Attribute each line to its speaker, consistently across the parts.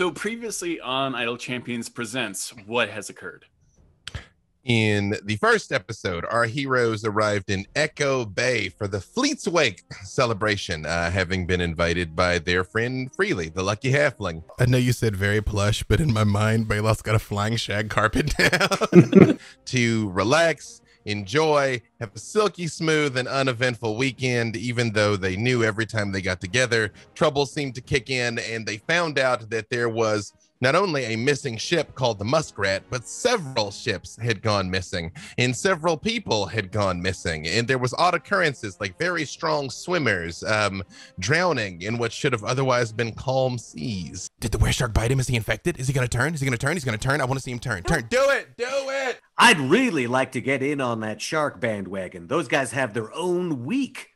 Speaker 1: So previously on Idle Champions Presents, what has occurred?
Speaker 2: In the first episode, our heroes arrived in Echo Bay for the Fleet's Wake celebration, uh, having been invited by their friend Freely, the lucky halfling.
Speaker 3: I know you said very plush, but in my mind, Baeloth's got a flying shag carpet down.
Speaker 2: to relax, enjoy, have a silky smooth and uneventful weekend, even though they knew every time they got together, trouble seemed to kick in, and they found out that there was not only a missing ship called the Muskrat, but several ships had gone missing, and several people had gone missing, and there was odd occurrences like very strong swimmers um, drowning in what should have otherwise been calm seas.
Speaker 3: Did the were shark bite him? Is he infected? Is he gonna turn? Is he gonna turn? He's gonna turn. I want to see him turn. Turn. Do it. Do it.
Speaker 4: I'd really like to get in on that shark bandwagon. Those guys have their own week.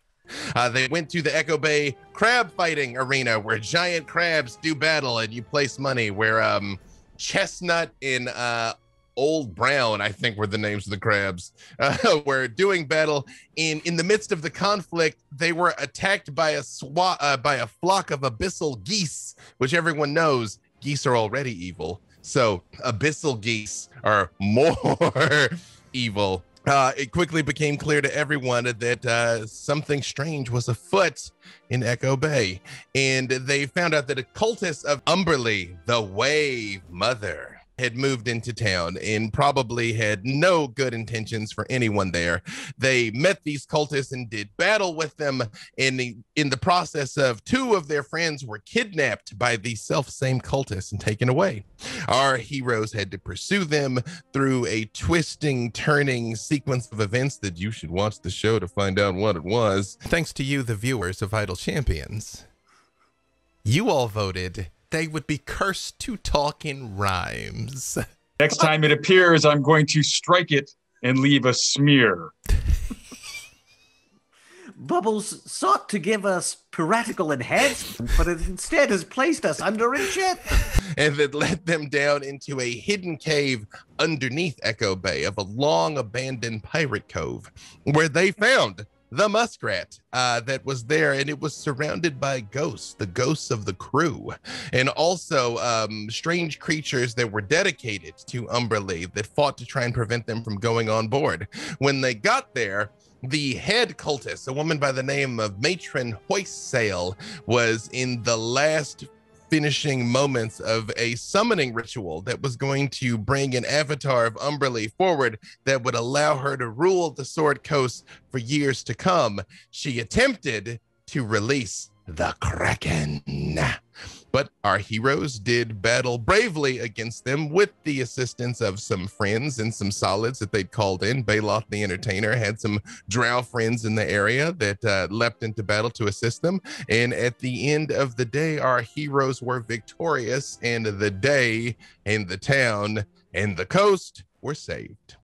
Speaker 2: Uh, they went to the Echo Bay crab fighting arena where giant crabs do battle and you place money. Where um, Chestnut and uh, Old Brown, I think, were the names of the crabs, uh, were doing battle. In in the midst of the conflict, they were attacked by a swa- uh, by a flock of abyssal geese, which everyone knows geese are already evil. So abyssal geese are more evil uh, it quickly became clear to everyone that uh, something strange was afoot in Echo Bay. And they found out that a cultist of Umberlee, the Wave Mother, had moved into town and probably had no good intentions for anyone there. They met these cultists and did battle with them. In the in the process of two of their friends were kidnapped by the self same cultists and taken away. Our heroes had to pursue them through a twisting, turning sequence of events that you should watch the show to find out what it was.
Speaker 3: Thanks to you, the viewers of Idle Champions. You all voted they would be cursed to talk in rhymes.
Speaker 5: Next time it appears, I'm going to strike it and leave a smear.
Speaker 4: Bubbles sought to give us piratical enhancement, but it instead has placed us under a enchantment.
Speaker 2: And it led them down into a hidden cave underneath Echo Bay of a long abandoned pirate cove where they found the muskrat uh, that was there, and it was surrounded by ghosts, the ghosts of the crew, and also um, strange creatures that were dedicated to Umberlee that fought to try and prevent them from going on board. When they got there, the head cultist, a woman by the name of Matron Hoistsail, was in the last finishing moments of a summoning ritual that was going to bring an avatar of Umberlee forward that would allow her to rule the Sword Coast for years to come. She attempted to release the Kraken. But our heroes did battle bravely against them with the assistance of some friends and some solids that they'd called in. Baeloth the Entertainer had some drow friends in the area that uh, leapt into battle to assist them. And at the end of the day, our heroes were victorious, and the day and the town and the coast were saved.